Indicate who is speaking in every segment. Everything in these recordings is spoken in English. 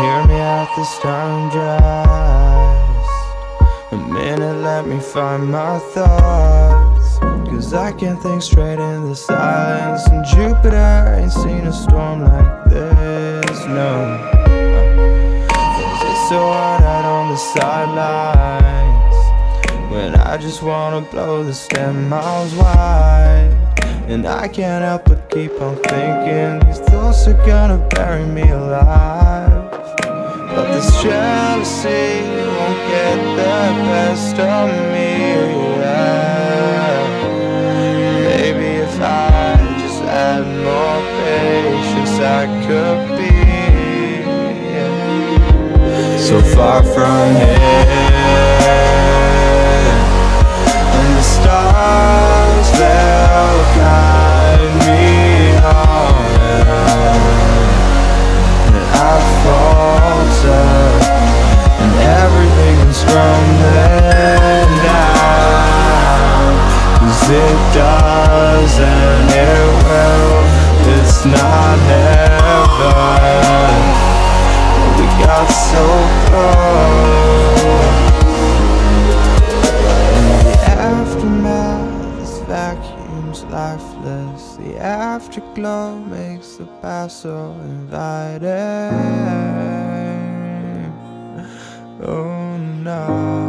Speaker 1: hear me at this time just A minute, let me find my thoughts. Cause I can't think straight in the silence And Jupiter ain't seen a storm like this, no. Cause it's so hard out on the sidelines When I just wanna blow the stem miles wide. And I can't help but keep on thinking These thoughts are gonna bury me alive But this jealousy won't get the best of me yeah. Maybe if I just had more patience I could be. So far from here The afterglow makes the past so inviting. Oh no.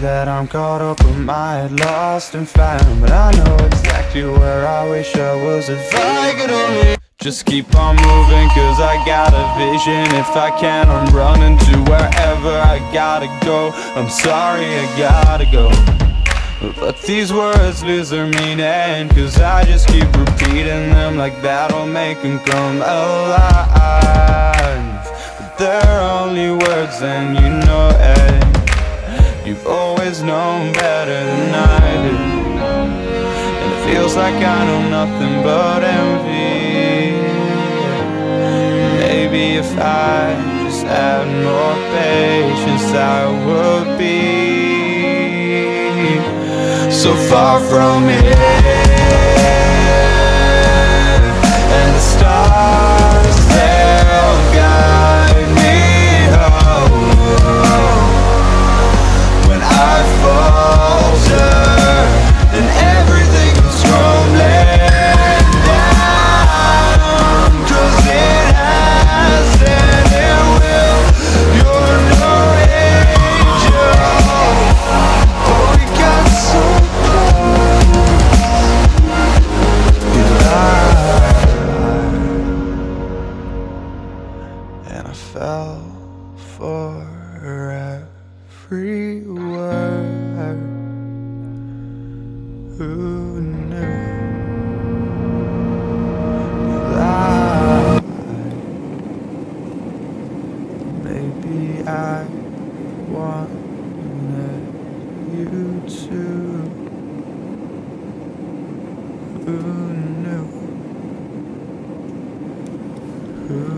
Speaker 1: That I'm caught up in my head, lost and found But I know exactly where I wish I was if I could only Just keep on moving cause I got a vision. If I can I'm running to wherever I gotta go. I'm sorry I gotta go. But these words lose their meaning Cause I just keep repeating them Like that'll make them come alive. But they're only words and you know it. You've always known better than I do. And it feels like I know nothing but envy Maybe if I just had more patience I would be so far from here free world. Who knew that maybe I wanted you too. Who knew? Who